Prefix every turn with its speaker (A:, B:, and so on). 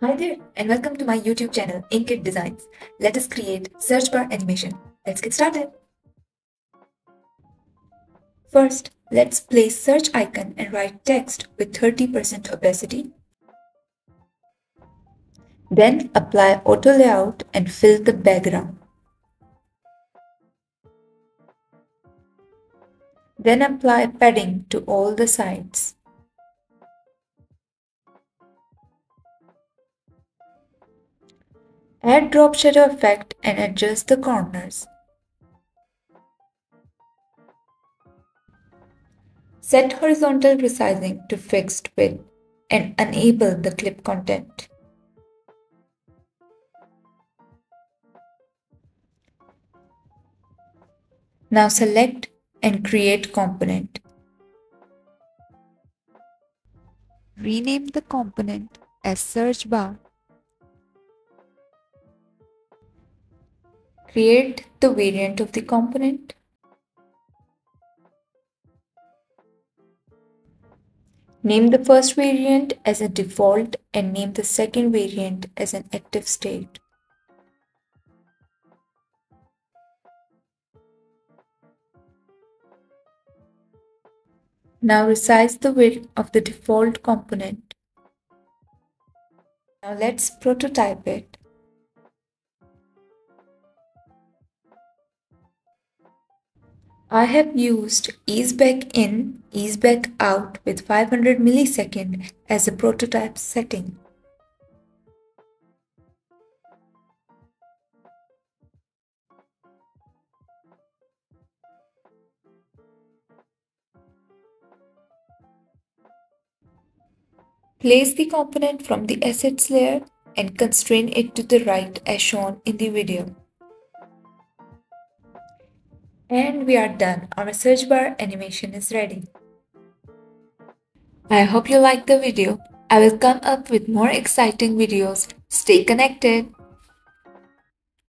A: Hi there and welcome to my YouTube channel Inkit Designs. Let us create search bar animation. Let's get started. First, let's place search icon and write text with 30% opacity. Then apply auto layout and fill the background. Then apply padding to all the sides. Add drop shadow effect and adjust the corners. Set horizontal resizing to fixed width and enable the clip content. Now select and create component. Rename the component as search bar Create the variant of the component. Name the first variant as a default and name the second variant as an active state. Now resize the width of the default component. Now let's prototype it. I have used ease back in, ease back out with 500 millisecond as a prototype setting. Place the component from the assets layer and constrain it to the right as shown in the video. And we are done. Our search bar animation is ready. I hope you liked the video. I will come up with more exciting videos. Stay connected.